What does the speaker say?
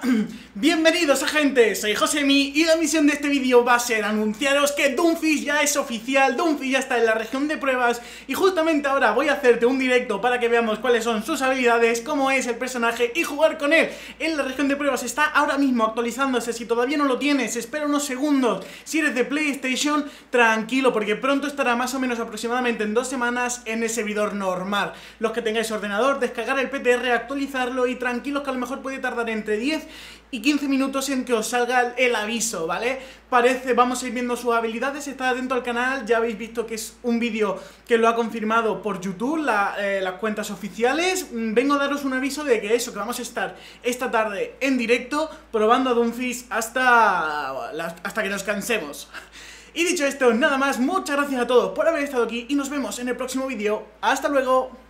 Bienvenidos agentes, soy Josemi y la misión de este vídeo va a ser anunciaros que Doomfist ya es oficial, Doomfist ya está en la región de pruebas y justamente ahora voy a hacerte un directo para que veamos cuáles son sus habilidades, cómo es el personaje y jugar con él. En la región de pruebas está ahora mismo actualizándose, si todavía no lo tienes, espera unos segundos. Si eres de PlayStation, tranquilo porque pronto estará más o menos aproximadamente en dos semanas en el servidor normal. Los que tengáis ordenador, descargar el PTR, actualizarlo y tranquilos que a lo mejor puede tardar entre 10 y 15 minutos en que os salga el aviso, ¿vale? Parece, vamos a ir viendo sus habilidades, está atento al canal, ya habéis visto que es un vídeo que lo ha confirmado por YouTube, eh, las cuentas oficiales. Mm, vengo a daros un aviso de que eso, que vamos a estar esta tarde en directo probando a Doomfist hasta, hasta que nos cansemos. Y dicho esto, nada más, muchas gracias a todos por haber estado aquí y nos vemos en el próximo vídeo. ¡Hasta luego!